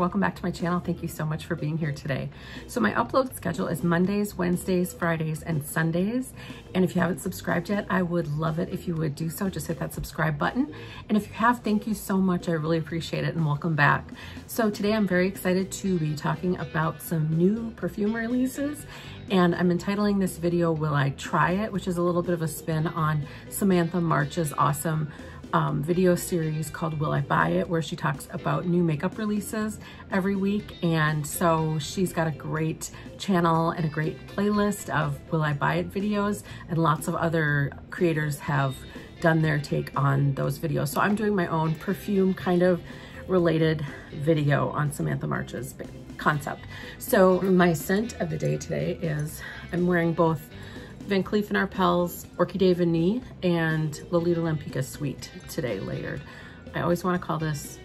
welcome back to my channel. Thank you so much for being here today. So my upload schedule is Mondays, Wednesdays, Fridays, and Sundays. And if you haven't subscribed yet, I would love it if you would do so. Just hit that subscribe button. And if you have, thank you so much. I really appreciate it and welcome back. So today I'm very excited to be talking about some new perfume releases and I'm entitling this video, Will I Try It, which is a little bit of a spin on Samantha March's awesome um, video series called Will I Buy It, where she talks about new makeup releases every week. And so she's got a great channel and a great playlist of Will I Buy It videos, and lots of other creators have done their take on those videos. So I'm doing my own perfume kind of related video on Samantha March's concept. So my scent of the day today is, I'm wearing both Van Cleef & Arpels Orchidee Vanille and Lolita Lempicka Sweet today layered. I always want to call this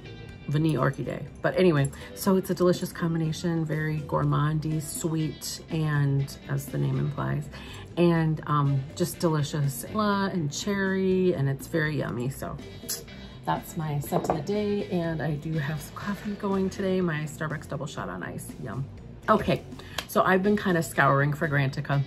Vanille Orchidee. But anyway, so it's a delicious combination, very gourmandy, sweet, and as the name implies, and um, just delicious and cherry, and it's very yummy. So that's my scent of the day. And I do have some coffee going today, my Starbucks double shot on ice, yum. Okay, so I've been kind of scouring Fragrantica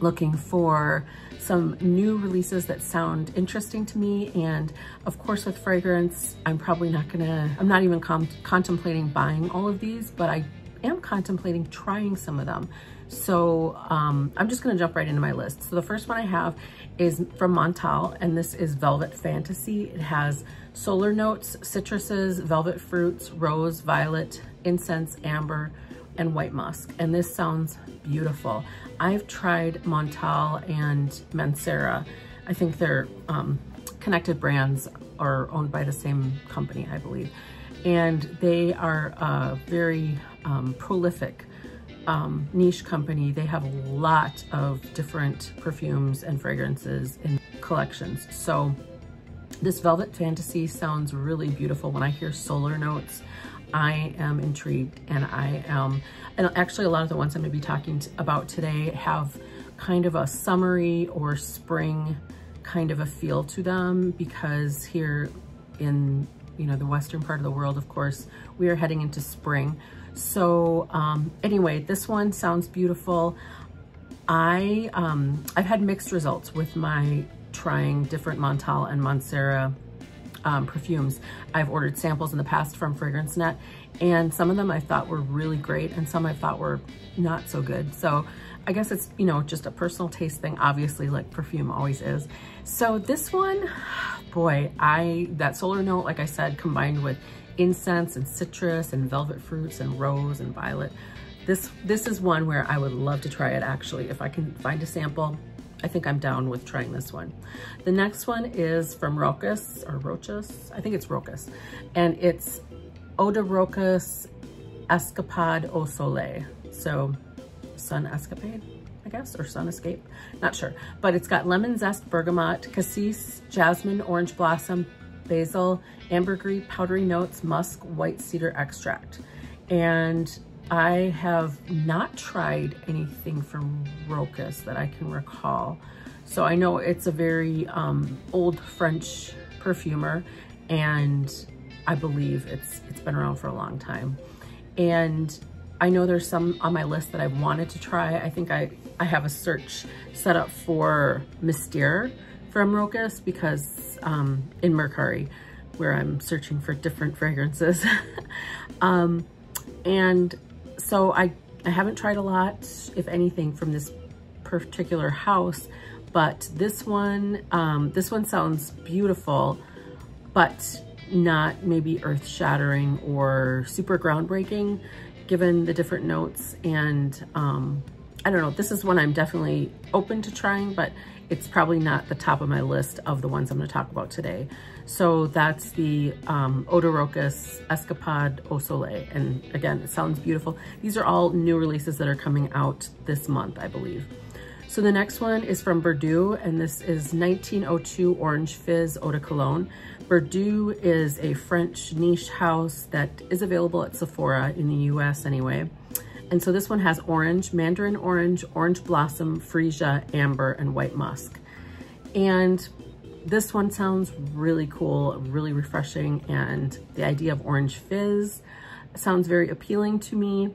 looking for some new releases that sound interesting to me. And of course with fragrance, I'm probably not gonna, I'm not even contemplating buying all of these, but I am contemplating trying some of them. So um, I'm just gonna jump right into my list. So the first one I have is from Montal, and this is Velvet Fantasy. It has solar notes, citruses, velvet fruits, rose, violet, incense, amber, and white musk. And this sounds beautiful. I've tried Montal and Mancera. I think they're um, connected brands are owned by the same company, I believe. And they are a very um, prolific um, niche company. They have a lot of different perfumes and fragrances in collections. So this Velvet Fantasy sounds really beautiful when I hear solar notes. I am intrigued and I am, and actually a lot of the ones I'm gonna be talking about today have kind of a summery or spring kind of a feel to them because here in, you know, the western part of the world, of course, we are heading into spring. So um, anyway, this one sounds beautiful. I, um, I've had mixed results with my trying different Montal and Mancera um, perfumes. I've ordered samples in the past from FragranceNet and some of them I thought were really great and some I thought were not so good. So I guess it's, you know, just a personal taste thing, obviously like perfume always is. So this one, boy, I, that solar note, like I said, combined with incense and citrus and velvet fruits and rose and violet. This, this is one where I would love to try it actually. If I can find a sample, I think I'm down with trying this one. The next one is from Rochas or Rochas, I think it's Rochas. And it's Rochas Escapade au Soleil. So sun escapade, I guess, or sun escape, not sure. But it's got lemon zest, bergamot, cassis, jasmine, orange blossom, basil, ambergris, powdery notes, musk, white cedar extract. And I have not tried anything from Rochas that I can recall. So I know it's a very um, old French perfumer and I believe it's it's been around for a long time. And I know there's some on my list that I've wanted to try. I think I, I have a search set up for Mystere from Rochas because um, in Mercari where I'm searching for different fragrances. um, and so I, I haven't tried a lot, if anything, from this particular house, but this one, um, this one sounds beautiful, but not maybe earth shattering or super groundbreaking given the different notes. And um, I don't know, this is one I'm definitely open to trying, but it's probably not the top of my list of the ones I'm gonna talk about today. So that's the um, de Escapade Au Soleil. And again, it sounds beautiful. These are all new releases that are coming out this month, I believe. So the next one is from Berdoues, and this is 1902 Orange Fizz Eau de Cologne. Berdoues is a French niche house that is available at Sephora in the US anyway. And so this one has orange, mandarin orange, orange blossom, freesia, amber, and white musk. And this one sounds really cool, really refreshing. And the idea of orange fizz sounds very appealing to me.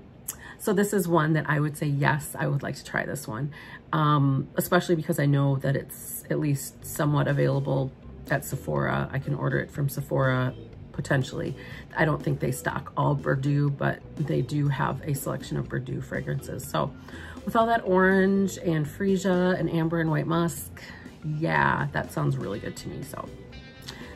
So this is one that I would say, yes, I would like to try this one, um, especially because I know that it's at least somewhat available at Sephora. I can order it from Sephora potentially. I don't think they stock all Berdoues, but they do have a selection of Berdoues fragrances. So with all that orange and freesia and amber and white musk, yeah, that sounds really good to me. So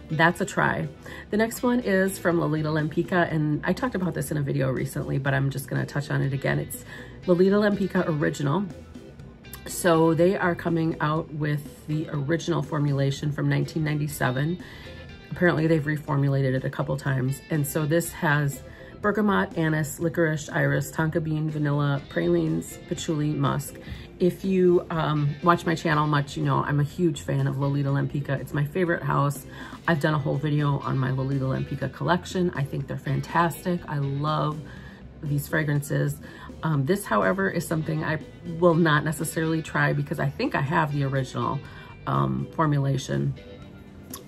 that's a try. The next one is from Lolita Lempicka, and I talked about this in a video recently, but I'm just gonna touch on it again. It's Lolita Lempicka Original. So they are coming out with the original formulation from 1997. Apparently they've reformulated it a couple times. And so this has bergamot, anise, licorice, iris, tonka bean, vanilla, pralines, patchouli, musk. If you um, watch my channel much, you know I'm a huge fan of Lolita Lempicka. It's my favorite house. I've done a whole video on my Lolita Lempicka collection. I think they're fantastic. I love these fragrances. Um, this, however, is something I will not necessarily try because I think I have the original um, formulation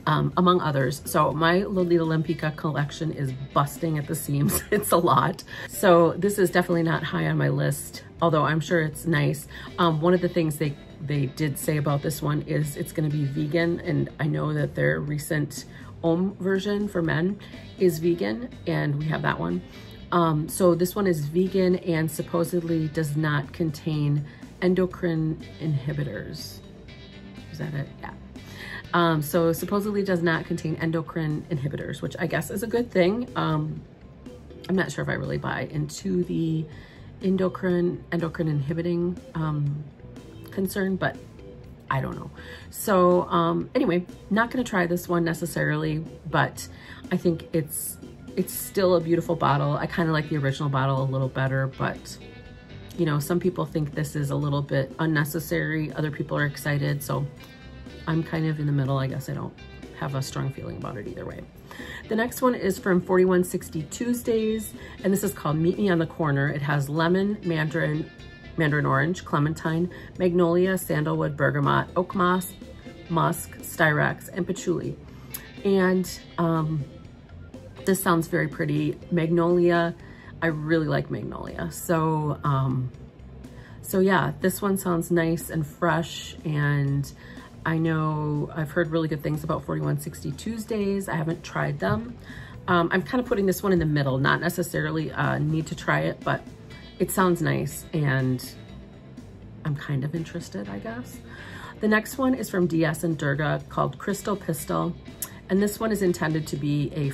um, among others. So my Lolita Lempicka collection is busting at the seams. it's a lot. So this is definitely not high on my list, although I'm sure it's nice. Um, one of the things they, they did say about this one is it's gonna be vegan. And I know that their recent Homme version for men is vegan and we have that one. Um, so this one is vegan and supposedly does not contain endocrine inhibitors. Is that it? Yeah. Um, so supposedly does not contain endocrine inhibitors, which I guess is a good thing. Um, I'm not sure if I really buy into the endocrine endocrine inhibiting um, concern, but I don't know. So um, anyway, not gonna try this one necessarily, but I think it's it's still a beautiful bottle. I kind of like the original bottle a little better, but you know, some people think this is a little bit unnecessary. Other people are excited. So I'm kind of in the middle. I guess I don't have a strong feeling about it either way. The next one is from 4160 Tuesdays, and this is called Meet Me on the Corner. It has lemon, mandarin, mandarin orange, clementine, magnolia, sandalwood, bergamot, oak moss, musk, styrax, and patchouli. And um, this sounds very pretty. Magnolia, I really like magnolia. So, um, so yeah, this one sounds nice and fresh and I know I've heard really good things about 4160 Tuesdays. I haven't tried them. Um, I'm kind of putting this one in the middle, not necessarily uh, need to try it, but it sounds nice and I'm kind of interested, I guess. The next one is from DS and Durga called Crystal Pistol. And this one is intended to be a,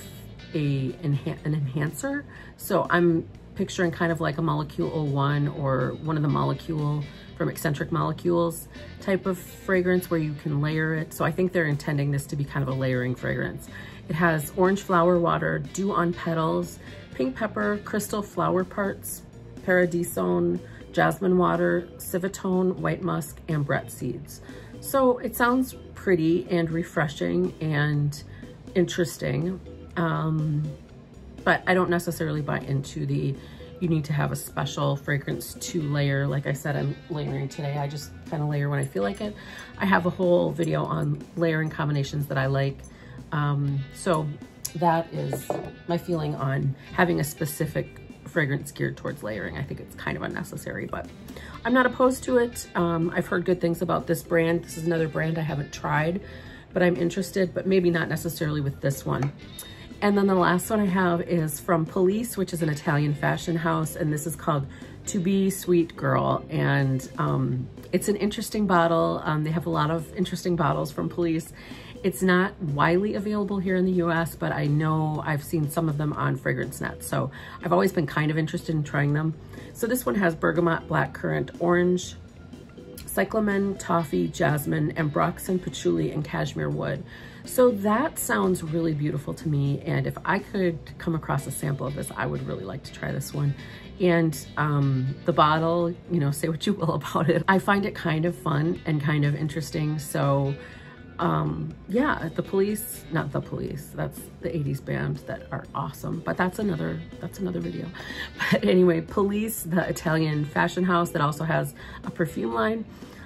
a an enhancer. So I'm picturing kind of like a Molecule 01 or one of the Molecule from Escentric Molecules type of fragrance where you can layer it. So I think they're intending this to be kind of a layering fragrance. It has orange flower water, dew on petals, pink pepper, crystal flower parts, paradisone, jasmine water, civetone, white musk, and Brett seeds. So it sounds pretty and refreshing and interesting. Um, but I don't necessarily buy into the you need to have a special fragrance to layer. Like I said, I'm layering today. I just kind of layer when I feel like it. I have a whole video on layering combinations that I like. Um, so that is my feeling on having a specific fragrance geared towards layering. I think it's kind of unnecessary, but I'm not opposed to it. Um, I've heard good things about this brand. This is another brand I haven't tried, but I'm interested, but maybe not necessarily with this one. And then the last one I have is from Police, which is an Italian fashion house. And this is called To Be Sweet Girl. And um, it's an interesting bottle. Um, they have a lot of interesting bottles from Police. It's not widely available here in the US, but I know I've seen some of them on Fragrance Net. So I've always been kind of interested in trying them. So this one has bergamot, blackcurrant, orange, cyclamen, toffee, jasmine, ambroxan, patchouli, and cashmere wood. So that sounds really beautiful to me. And if I could come across a sample of this, I would really like to try this one. And um, the bottle, you know, say what you will about it. I find it kind of fun and kind of interesting. So um, yeah, the police, not the police, that's the 80s band that are awesome, but that's another, that's another video. But anyway, police, the Italian fashion house that also has a perfume line.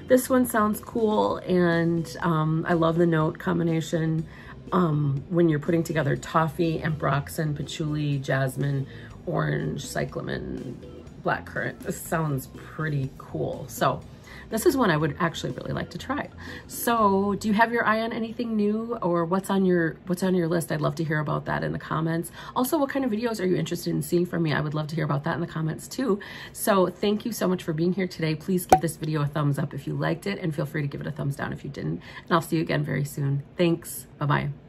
This one sounds cool and um, I love the note combination um, when you're putting together toffee, ambroxan, patchouli, jasmine, orange cyclamen black currant. This sounds pretty cool. So this is one I would actually really like to try. So do you have your eye on anything new or what's on your what's on your list? I'd love to hear about that in the comments. Also, what kind of videos are you interested in seeing from me? I would love to hear about that in the comments too. So thank you so much for being here today. Please give this video a thumbs up if you liked it and feel free to give it a thumbs down if you didn't. And I'll see you again very soon. Thanks. Bye-bye.